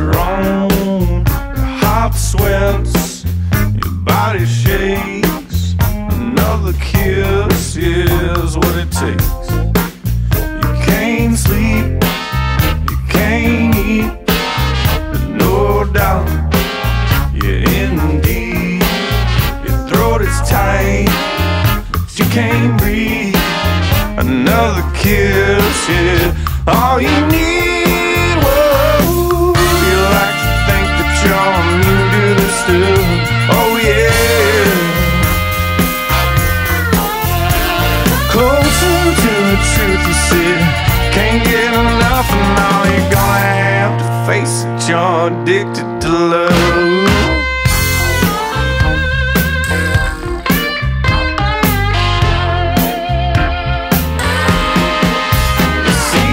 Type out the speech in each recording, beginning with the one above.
you're. Your heart sweats, your body shakes. Another kiss is what it takes. You can't sleep, you can't eat. There's no doubt you're in deep. Your throat is tight, but you can't breathe. Another kiss, is all you need. Face it. You're addicted to love. You see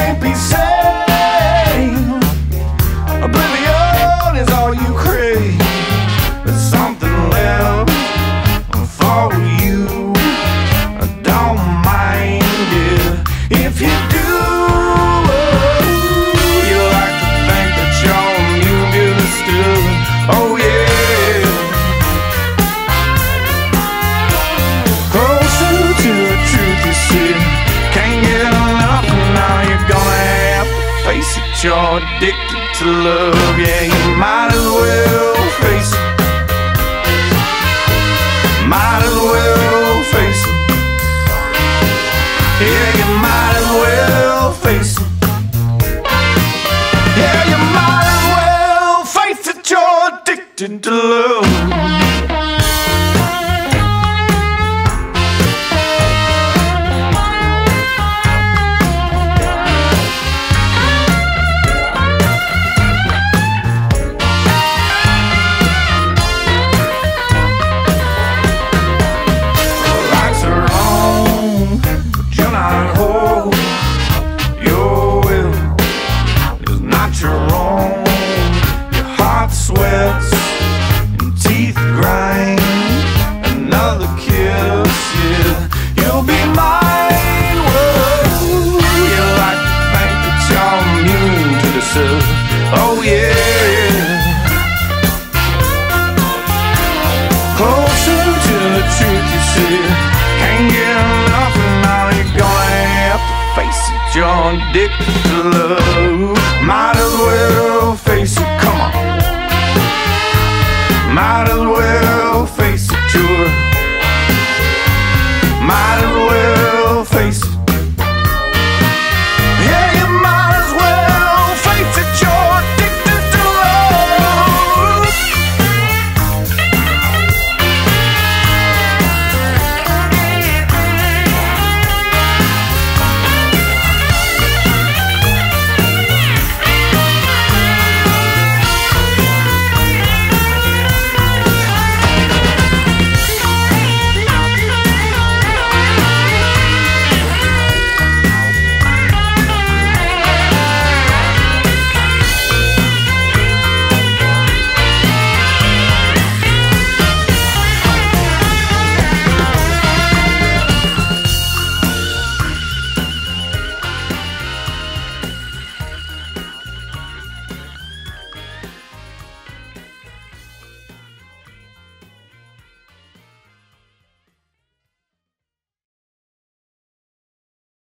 can't be saved. You're addicted to love. Yeah, you might as well face it. Might as well face it. Yeah, you might as well face it. Yeah, you might as well face it. You're addicted to love. Your own. Your heart sweats and teeth grind. Another kiss, yeah, you'll be mine. Whoa, you like to think that you're immune to the stuff. Oh yeah. Closer to the truth, you see. Can't get enough, and now you're gonna have to face it. You're addicted